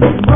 Bye.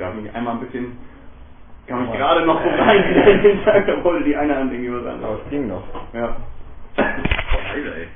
da hab ich einmal ein bisschen, kam ich gerade noch so rein, wieder in den Tag, da wollte die eine Hand irgendwie was Aber anderes. es ging noch. Ja. Boah, Alter, ey.